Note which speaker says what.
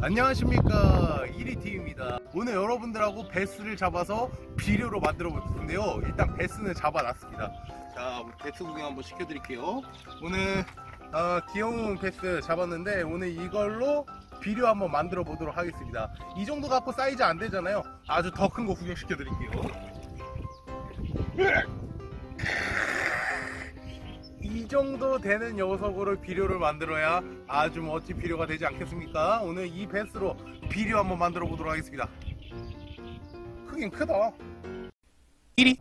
Speaker 1: 안녕하십니까. 1위팀입니다. 오늘 여러분들하고 배스를 잡아서 비료로 만들어 볼 텐데요. 일단 배스는 잡아놨습니다. 자 배스 구경 한번 시켜드릴게요. 오늘 어, 귀여운 배스 잡았는데 오늘 이걸로 비료 한번 만들어 보도록 하겠습니다. 이 정도 갖고 사이즈 안 되잖아요. 아주 더 큰 거 구경 시켜 드릴게요. 이 정도 되는 녀석으로 비료를 만들어야 아주 멋진 비료가 되지 않겠습니까? 오늘 이 베스로 비료 한번 만들어 보도록 하겠습니다. 크긴 크다. 1위